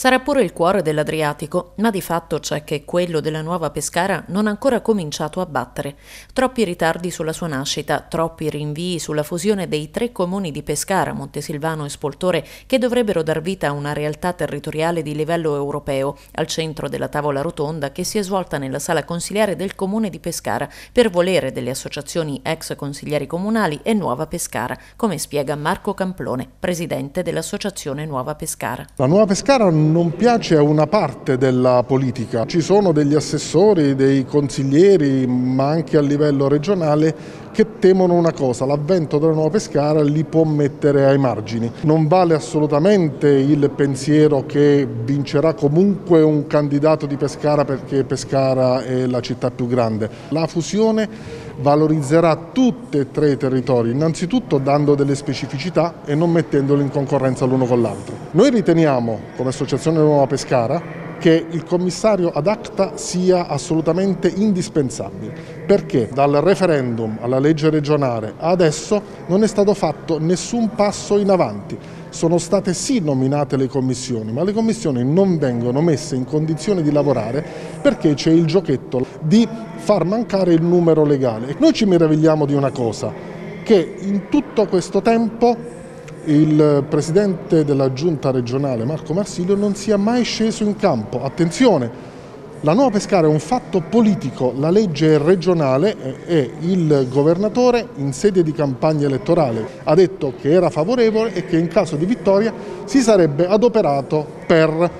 Sarà pure il cuore dell'Adriatico, ma di fatto c'è che quello della nuova Pescara non ha ancora cominciato a battere. Troppi ritardi sulla sua nascita, troppi rinvii sulla fusione dei tre comuni di Pescara, Montesilvano e Spoltore, che dovrebbero dar vita a una realtà territoriale di livello europeo, al centro della tavola rotonda che si è svolta nella sala consiliare del comune di Pescara, per volere delle associazioni ex consiglieri comunali e Nuova Pescara, come spiega Marco Camplone, presidente dell'associazione Nuova Pescara. La Nuova Pescara non piace a una parte della politica. Ci sono degli assessori, dei consiglieri, ma anche a livello regionale che temono una cosa, l'avvento della nuova Pescara li può mettere ai margini. Non vale assolutamente il pensiero che vincerà comunque un candidato di Pescara perché Pescara è la città più grande. La fusione valorizzerà tutti e tre i territori, innanzitutto dando delle specificità e non mettendoli in concorrenza l'uno con l'altro. Noi riteniamo, come Associazione Nuova Pescara, che il commissario ad acta sia assolutamente indispensabile, perché dal referendum alla legge regionale adesso non è stato fatto nessun passo in avanti. Sono state sì nominate le commissioni, ma le commissioni non vengono messe in condizione di lavorare perché c'è il giochetto di far mancare il numero legale. Noi ci meravigliamo di una cosa, che in tutto questo tempo il presidente della giunta regionale Marco Marsilio non sia mai sceso in campo. Attenzione, la nuova Pescara è un fatto politico, la legge regionale e il governatore in sede di campagna elettorale ha detto che era favorevole e che in caso di vittoria si sarebbe adoperato per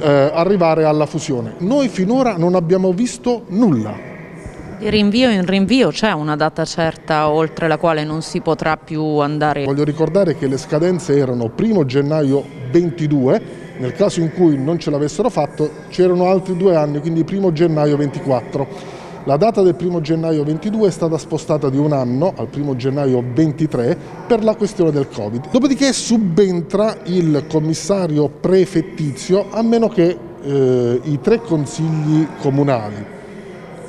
eh, arrivare alla fusione. Noi finora non abbiamo visto nulla. Di rinvio in rinvio c'è una data certa oltre la quale non si potrà più andare? Voglio ricordare che le scadenze erano 1 gennaio 22, nel caso in cui non ce l'avessero fatto c'erano altri due anni, quindi 1 gennaio 24. La data del 1 gennaio 22 è stata spostata di un anno al 1 gennaio 23 per la questione del Covid. Dopodiché subentra il commissario prefettizio a meno che eh, i tre consigli comunali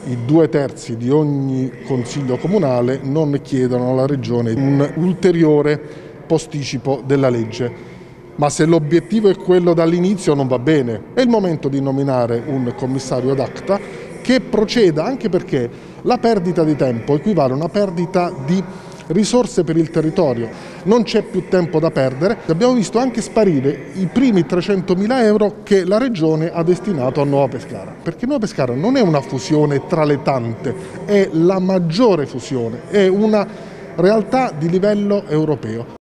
i due terzi di ogni consiglio comunale non chiedono alla Regione un ulteriore posticipo della legge. Ma se l'obiettivo è quello dall'inizio non va bene. È il momento di nominare un commissario ad acta che proceda anche perché la perdita di tempo equivale a una perdita di risorse per il territorio, non c'è più tempo da perdere. Abbiamo visto anche sparire i primi 300 mila euro che la Regione ha destinato a Nuova Pescara, perché Nuova Pescara non è una fusione tra le tante, è la maggiore fusione, è una realtà di livello europeo.